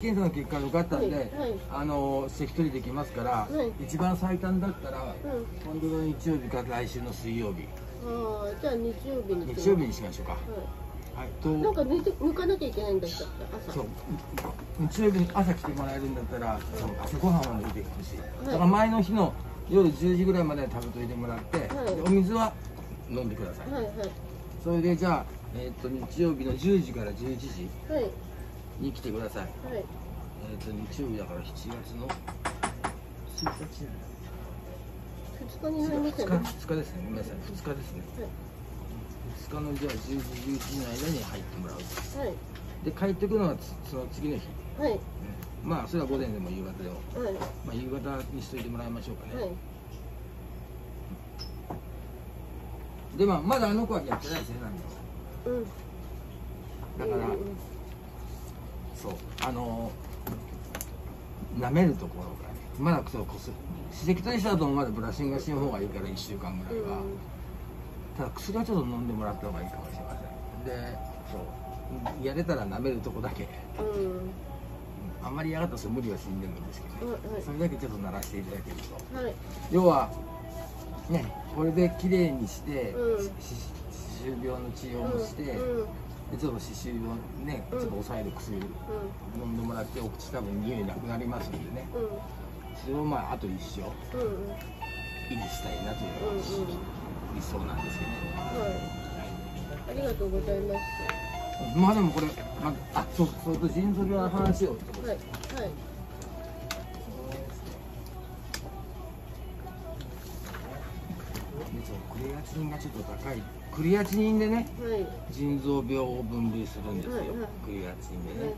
検査の結果良かったんで、はいはい。あの関取できますから、はい。一番最短だったら、うん。今度の日曜日か来週の水曜日。ああじゃあ日曜日に日曜日にしましょうか。ははいい、なんとか抜抜かなきゃいけないんだった朝。そう。日曜日に朝来てもらえるんだったら、そう朝ごはんを抜いてほしい、だから前の日の夜10時ぐらいまで食べといてもらって、お水は飲んでください、はいはい。それでじゃあ、えー、と日曜日の10時から11時。はいに来てください。はい。えっ、と日曜日だから7月の1日2日になりま2日すよね2日ですね。ごめんなさい。2日ですね。2日のじゃあ10時11時の間に入ってもらう。はい。で帰ってくるのはつその次の日、はい。まあそれは午前でも夕方でも、はい。まあ、夕方にしといてもらいましょうかね、はい。でまあまだあの子はやってないですね何もうん。だから、うんうんそう。あの舐めるところがねまだそうこす歯石取りした後もまだブラッシングしの方がいいから1週間ぐらいは、ただ薬はちょっと飲んでもらった方がいいかもしれません。でそう。やれたら舐めるとこだけ。うん。うんあんまり嫌がったら無理はしんでるんですけど、ね。はいはいそれだけちょっと鳴らしていただけると。はい。要はねこれで綺麗にして、うん。歯周病の治療もして、うんちょっと歯周病ね、うん。ちょっと抑える薬飲んでもらってお口多分匂いなくなりますんでね。うん。それをまああと一生うんうん。維持したいなというのんうん理想なんですけどね、はい。ありがとうございます。まあでもこれ、まあ、あそうそれと腎臓病の話を。はいはいレアチニンがちょっと高い。クレアチニンでねはい。腎臓病を分類するんですよ、はいはい。クレアチニンではい。ね、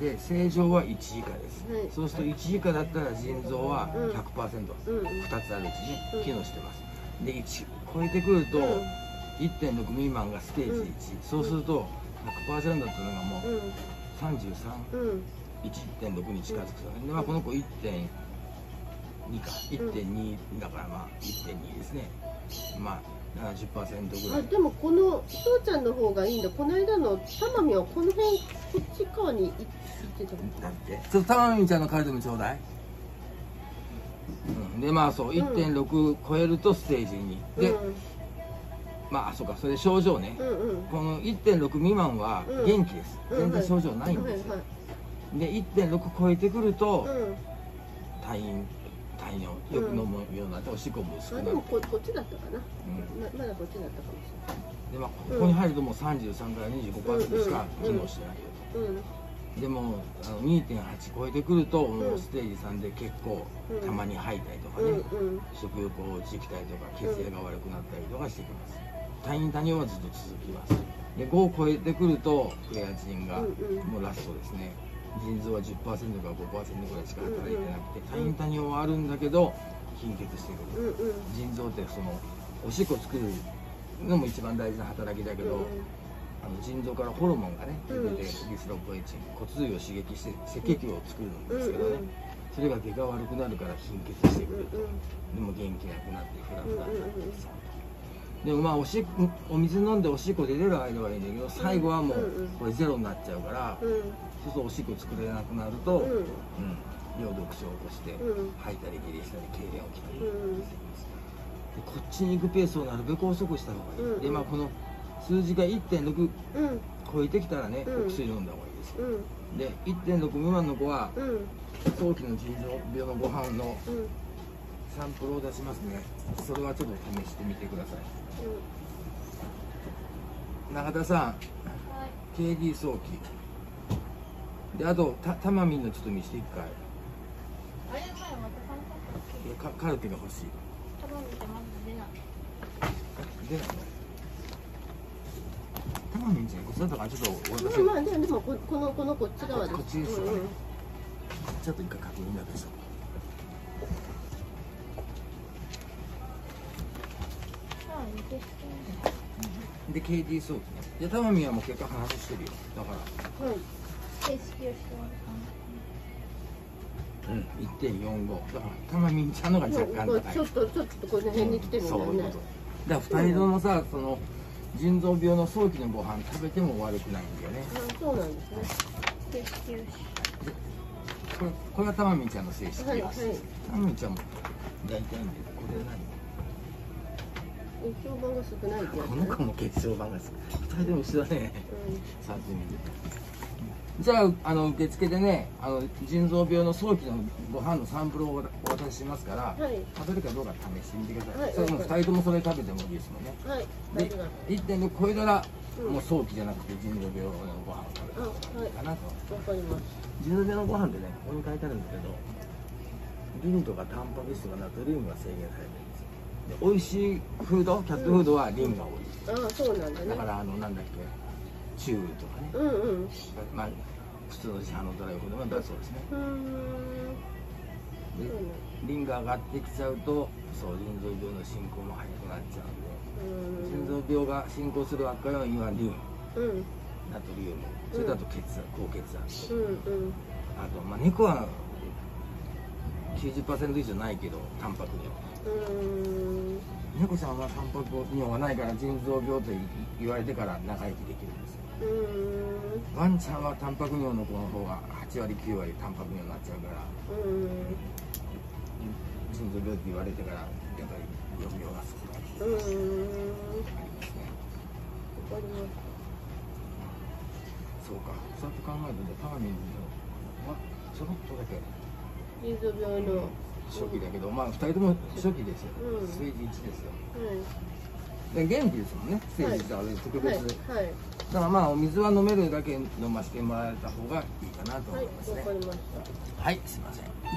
で正常は1以下です、はい。そうすると1以下だったら腎臓はうん。100%、うんうん。2つあるうちねうん。機能してます。で1超えてくると、うん。1.6未満がステージ1、うん。そうすると100%だったのがもううん。33、うん。1.6に近づくとね、でまあ、この子1.2か。1.2だからまあ1.2ですね。まあ70%ぐらい。あでもこの父ちゃんの方がいいんだ。この間のたまみはこの辺こっち側に行ってたの？だって？ちょっとたまみちゃんのカルテもちょうだい、うん、でまあそう1.6超えるとステージ2で、うん。まあそうかそれで症状ね、うんうん。この1.6未満はうん。元気です、うん。全然症状ないんですよ、はいで1.6超えてくると、退院退院をよく飲むようになっておしっこも薄くなって。あでもここっちだったかな。うん。ままだこっちだったかもしでまあ、ここに入るともう33から25%しか機能してないよれないと、でもあの2.8超えてくるともうステージ3で結構うんたまに吐いたりとかね、うん。うん。うん食欲落ちてきたりとか血液が悪くなったりとかしてきます。退院多尿はずっと続きます。で5を超えてくるとクレアチニンがうんうん。もうラストですね腎臓は10%から5%ぐらいしか働いてなくてうんうん退院多尿はあるんだけど貧血してくる。うんうん腎臓ってそのおしっこ作るのも一番大事な働きだけど、あの腎臓からホルモンがね出うん。てて、リスロポエチン骨髄を刺激して赤血球を作るんですけどね、うんうんそれが出が悪くなるから貧血してくると、でも元気なくなってフラフラになってきそうでもまあおしお水飲んでおしっこ出れる間はいいんだけど最後はもうこれゼロになっちゃうから、うん。そうするとおしっこ作れなくなると、うん。うん尿毒症を起こして、うん。吐いたり下痢したり痙攣起きたりうん。でこっちに行くペースをなるべく遅くした方がいい、うん。でまあこの数字が1.6うん。超えてきたらね、うん。お薬飲んだ方がいいですよ。うん。で1.6未満の子はうん。早期の腎臓病のご飯のうんサンプルを出しますね。それはちょっと試してみてください。永田さん KD 早期であとたたまみんのちょっと見せて一回。あれ前またカルテが欲しい。頼んでてまず出ない。出ない。のたまみんちゃんこっちだったからちょっと俺まあまあでもでもここのこのこっち側です。こっちですよね。うんうん。ちょっと一回確認だけしょで KD 早期ねでたまみんはもう結果話してるよ。だから。はい形式をしてううん、1.45だからたまみんちゃんのが若干高い。ちょっとちょっとこの辺に来てるんだよね。そういうだから2人ともさその腎臓病の早期のご飯食べても悪くないんだよね。かな。あそうなんですね。形式をし。これこれはたまみちゃんの正式はいやはい。たまみちゃんも大体これ血小板が少ないってやつ何この子も血小板が好き。二人とも一緒だね。うさずみじゃああの受付でねあの腎臓病の早期のご飯のサンプルをお渡ししますから、はい。食べるかどうか試してみてください、はい。それも2人ともそれ食べてもいいですもんね。んはい。で大丈夫だ1.5超えたら、うん。もう早期じゃなくて腎臓病のご飯を食べた方がいいかなと、わかります。腎臓病のご飯ってねここに書いてあるんだけどリンとかタンパク質とかナトリウムが制限されてる美味しいフードキャットフードはリンが多い、ああそうなんだね。だからあのなんだっけチューとかね、うんうん。まあ普通の市販のドライフードがだそうですね。うーん。リンが上がってきちゃうとそう腎臓病の進行も早くなっちゃうんで。腎臓病が進行する赤いにはリンうんうんナトリウムそれだと血圧高血圧うんうん。あとまあ猫は90%以上ないけどタンパク尿うーん猫ちゃんはタンパク尿がないから腎臓病と言われてから長生きできるんですワンちゃんはタンパク尿の子の方が8割9割タンパク尿になっちゃうからうん腎臓病って言われてからやっぱり予病が少ない。うん。うんありますねわかりますそうか。そうやって考えるとじゃあタマミンのまちょろっとだけ。腎臓病の初期だけど、まあ2人とも初期ですよ、うん。ステージ1ですよ。はい。で元気ですもんね。ステージ1だから特別、はい。はい。だからまあお水は飲めるだけ飲ませてもらえた方がいいかなとはい。思いますねはい、すいません。じゃあ